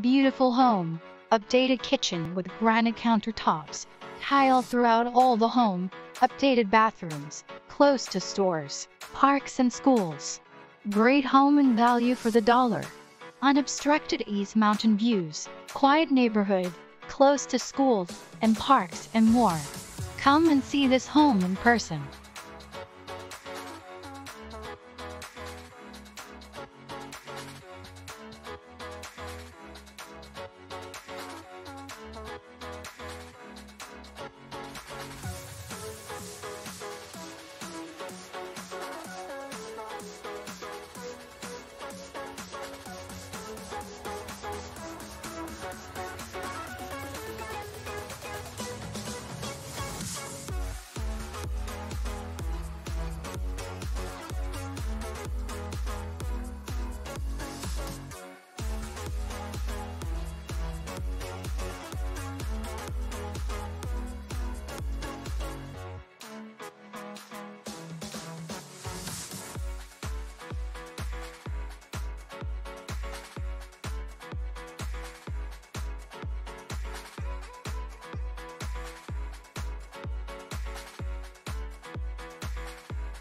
Beautiful home. Updated kitchen with granite countertops. Tile throughout all the home. Updated bathrooms. Close to stores, parks and schools. Great home and value for the dollar. Unobstructed East Mountain views. Quiet neighborhood. Close to schools and parks and more. Come and see this home in person.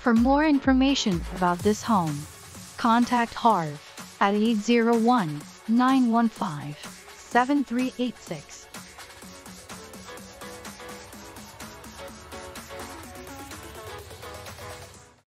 For more information about this home, contact Harv at 801 915 7386